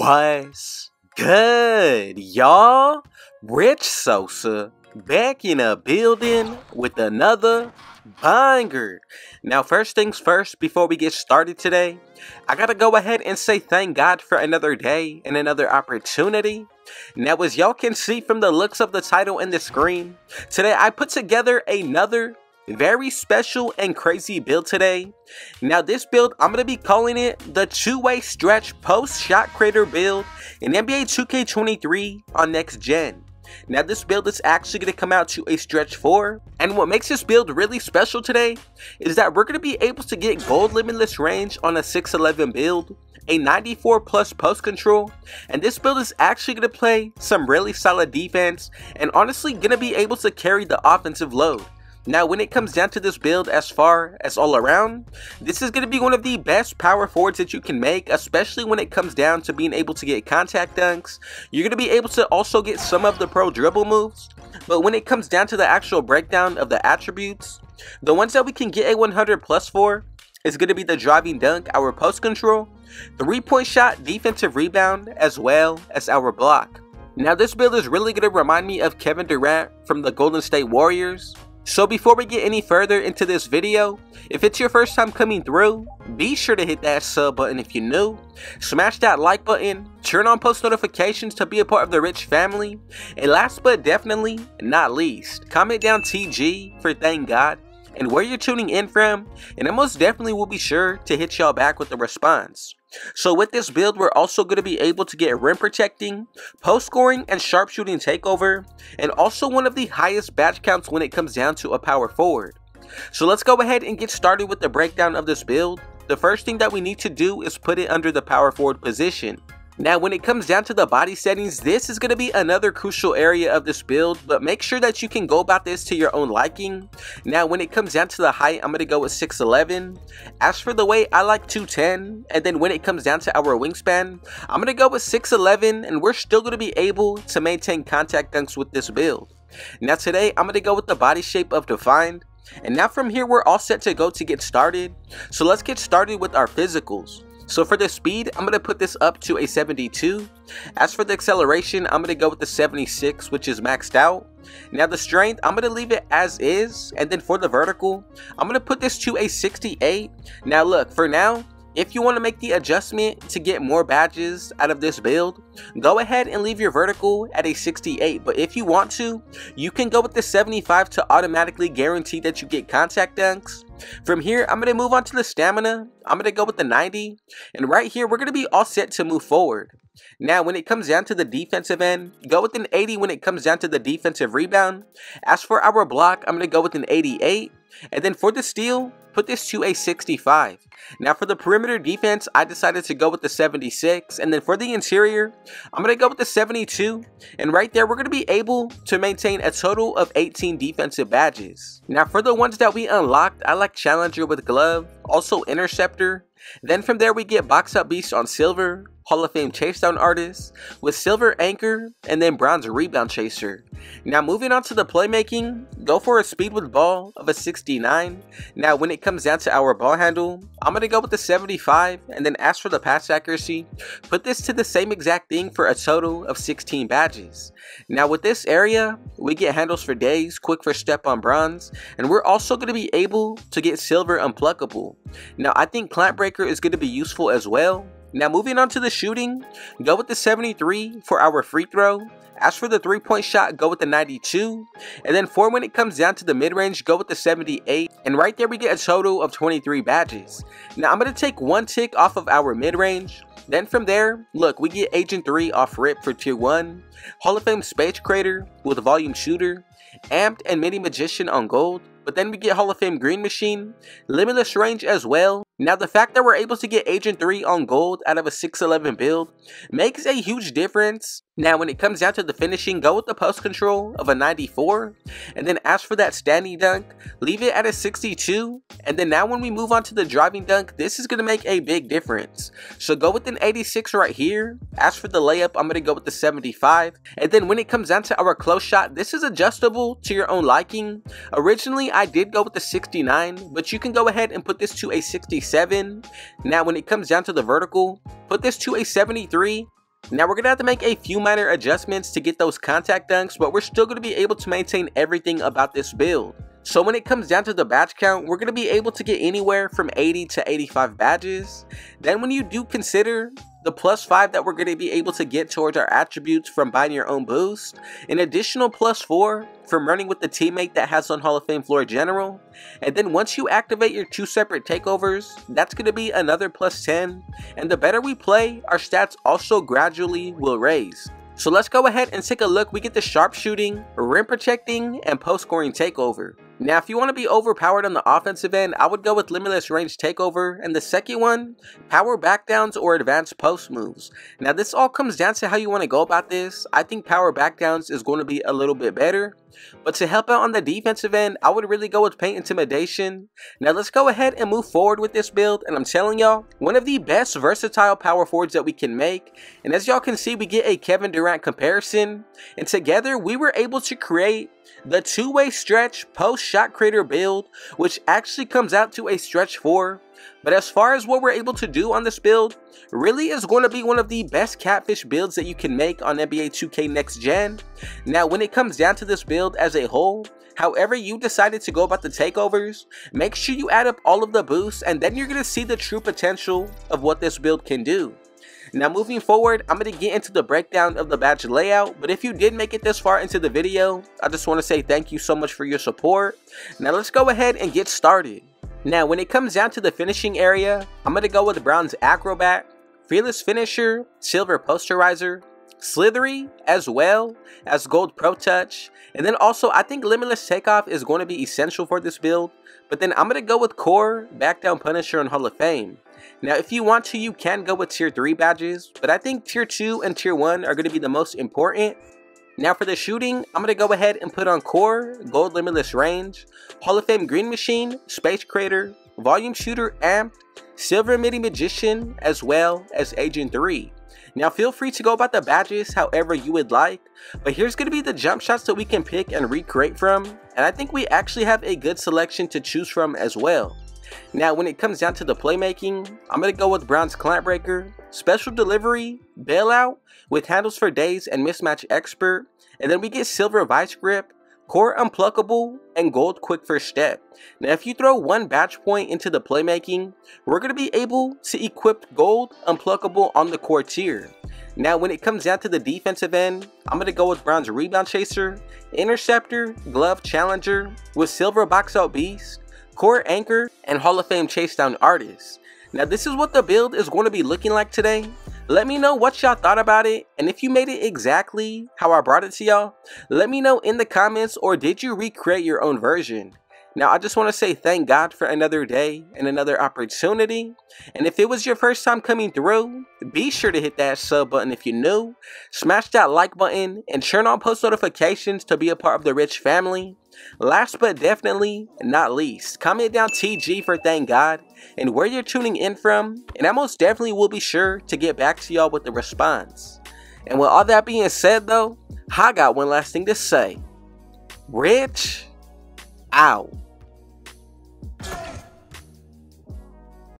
What's good, y'all? Rich Sosa back in a building with another banger. Now, first things first, before we get started today, I gotta go ahead and say thank God for another day and another opportunity. Now, as y'all can see from the looks of the title and the screen, today I put together another very special and crazy build today. Now this build, I'm going to be calling it the two-way stretch post shot creator build in NBA 2K23 on next gen. Now this build is actually going to come out to a stretch 4 and what makes this build really special today is that we're going to be able to get gold limitless range on a 611 build a 94 plus post control, and this build is actually going to play some really solid defense and honestly going to be able to carry the offensive load. Now, when it comes down to this build as far as all around, this is going to be one of the best power forwards that you can make, especially when it comes down to being able to get contact dunks. You're going to be able to also get some of the pro dribble moves, but when it comes down to the actual breakdown of the attributes, the ones that we can get a 100 plus for is going to be the driving dunk, our post control, three point shot, defensive rebound, as well as our block. Now this build is really going to remind me of Kevin Durant from the Golden State Warriors, so before we get any further into this video, if it's your first time coming through, be sure to hit that sub button if you're new, smash that like button, turn on post notifications to be a part of the rich family, and last but definitely not least, comment down TG for thank God and where you're tuning in from, and I most definitely will be sure to hit y'all back with a response. So with this build, we're also going to be able to get rim protecting, post scoring, and sharpshooting takeover, and also one of the highest badge counts when it comes down to a power forward. So let's go ahead and get started with the breakdown of this build. The first thing that we need to do is put it under the power forward position. Now when it comes down to the body settings, this is going to be another crucial area of this build, but make sure that you can go about this to your own liking. Now when it comes down to the height, I'm going to go with 6'11". As for the weight, I like 210, and then when it comes down to our wingspan, I'm going to go with 6'11", and we're still going to be able to maintain contact dunks with this build. Now today, I'm going to go with the body shape of defined, and now from here, we're all set to go to get started. So let's get started with our physicals. So for the speed, I'm going to put this up to a 72. As for the acceleration, I'm going to go with the 76, which is maxed out. Now the strength, I'm going to leave it as is. And then for the vertical, I'm going to put this to a 68. Now look, for now, if you want to make the adjustment to get more badges out of this build, go ahead and leave your vertical at a 68, but if you want to, you can go with the 75 to automatically guarantee that you get contact dunks. From here, I'm going to move on to the stamina, I'm going to go with the 90, and right here, we're going to be all set to move forward. Now, when it comes down to the defensive end, go with an 80 when it comes down to the defensive rebound. As for our block, I'm going to go with an 88. And then for the steal, put this to a 65. Now for the perimeter defense, I decided to go with the 76. And then for the interior, I'm going to go with the 72. And right there, we're going to be able to maintain a total of 18 defensive badges. Now for the ones that we unlocked, I like Challenger with Glove, also Interceptor. Then from there, we get Box Out Beast on Silver, Hall of Fame chase down artist, with silver anchor and then bronze rebound chaser. Now moving on to the playmaking, go for a speed with ball of a 69. Now when it comes down to our ball handle, I'm going to go with the 75 and then ask for the pass accuracy, put this to the same exact thing for a total of 16 badges. Now with this area, we get handles for days, quick first step on bronze, and we're also going to be able to get silver unpluckable. Now I think clamp breaker is going to be useful as well, now moving on to the shooting, go with the 73 for our free throw. As for the three point shot, go with the 92. And then for when it comes down to the mid range, go with the 78. And right there we get a total of 23 badges. Now I'm going to take one tick off of our mid range. Then from there, look, we get Agent 3 off rip for tier 1, Hall of Fame Space Creator with a Volume Shooter, Amped and Middy Magician on gold, but then we get Hall of Fame Green Machine, Limitless Range as well, now the fact that we're able to get Agent 3 on gold out of a 611 build makes a huge difference. Now when it comes down to the finishing, go with the post control of a 94 and then as for that standing dunk, leave it at a 62 and then now when we move on to the driving dunk, this is going to make a big difference. So go with an 86 right here. As for the layup, I'm going to go with the 75 and then when it comes down to our close shot, this is adjustable to your own liking. Originally I did go with the 69 but you can go ahead and put this to a 67. Now, when it comes down to the vertical, put this to a 73 Now we're going to have to make a few minor adjustments to get those contact dunks, but we're still going to be able to maintain everything about this build. So when it comes down to the badge count, we're going to be able to get anywhere from 80 to 85 badges. Then when you do consider the plus 5 that we're going to be able to get towards our attributes from buying your own boost, an additional plus 4 from running with the teammate that has on Hall of Fame floor general, and then once you activate your two separate takeovers, that's going to be another plus 10, and the better we play, our stats also gradually will raise. So let's go ahead and take a look. We get the sharpshooting, rim protecting, and post scoring takeover. Now, if you want to be overpowered on the offensive end, I would go with Limitless Range Takeover, and the second one, Power Backdowns or Advanced Post Moves. Now, this all comes down to how you want to go about this. I think Power Backdowns is going to be a little bit better, but to help out on the defensive end, I would really go with Paint Intimidation. Now, let's go ahead and move forward with this build, and I'm telling y'all, one of the best versatile power forwards that we can make, and as y'all can see, we get a Kevin Durant comparison, and together, we were able to create the two-way stretch post shot creator build, which actually comes out to a stretch 4. But as far as what we're able to do on this build, really is going to be one of the best catfish builds that you can make on NBA 2K Next Gen. Now when it comes down to this build as a whole, however you decided to go about the takeovers, make sure you add up all of the boosts and then you're going to see the true potential of what this build can do. Now moving forward, I'm going to get into the breakdown of the badge layout, but if you did make it this far into the video, I just want to say thank you so much for your support. Now let's go ahead and get started. Now when it comes down to the finishing area, I'm going to go with Bronze Acrobat, Fearless Finisher, Silver Posterizer, Slithery as well as Gold Pro Touch. And then also, I think Limitless Takeoff is going to be essential for this build. But then I'm going to go with Core, Back Down Punisher, and Hall of Fame. Now, if you want to, you can go with tier 3 badges, but I think tier 2 and tier 1 are going to be the most important. Now for the shooting, I'm going to go ahead and put on Core, Gold Limitless Range, Hall of Fame Green Machine, Space Creator, Volume Shooter Amped, Silver Middy Magician, as well as Agent 3. Now feel free to go about the badges however you would like, but here's going to be the jump shots that we can pick and recreate from, and I think we actually have a good selection to choose from as well. Now, when it comes down to the playmaking, I'm going to go with Bronze Clamp Breaker, Special Delivery, Bailout, with Handles for Days and Mismatch Expert, and then we get Silver Vice Grip, Core Unpluckable, and Gold Quick First Step. Now, if you throw one badge point into the playmaking, we're going to be able to equip Gold Unpluckable on the core tier. Now, when it comes down to the defensive end, I'm going to go with Bronze Rebound Chaser, Interceptor, Glove Challenger, with Silver Box Out Beast, Core Anchor, and Hall of Fame Chase Down Artist. Now this is what the build is going to be looking like today. Let me know what y'all thought about it, and if you made it exactly how I brought it to y'all, let me know in the comments or did you recreate your own version. Now, I just want to say thank God for another day and another opportunity. And if it was your first time coming through, be sure to hit that sub button if you're new, smash that like button, and turn on post notifications to be a part of the Rich family. Last but definitely not least, comment down TG for thank God and where you're tuning in from, and I most definitely will be sure to get back to y'all with the response. And with all that being said though, I got one last thing to say. Rich out.